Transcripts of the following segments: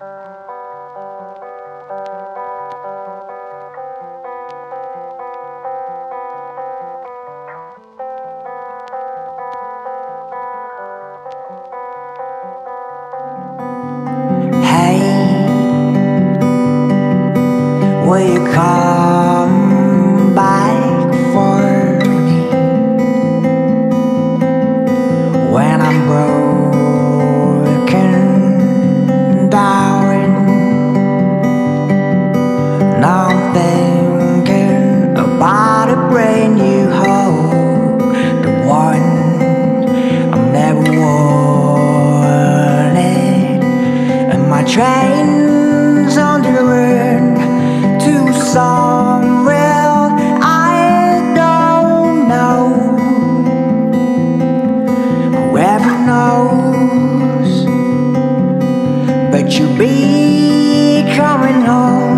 Hey, will you come my train's on the run to somewhere I don't know. Whoever knows, but you'll be coming home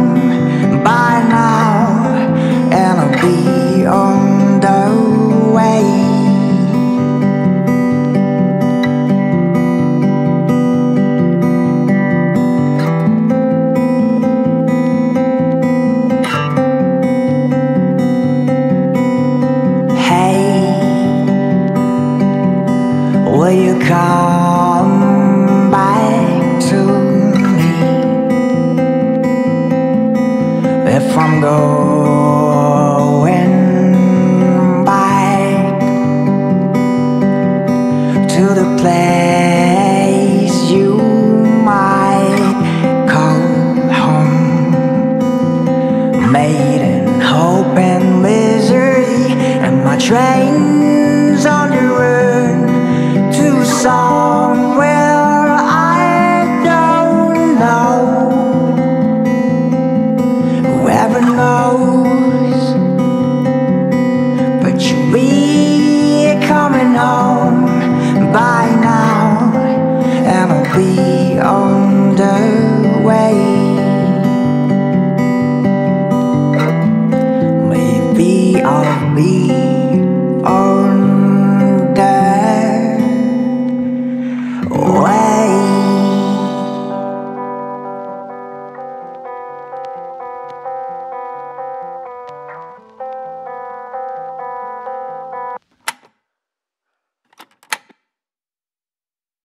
come back to me if I'm going back to the place you might call home? made in hope and misery, and my train's be on that. Well,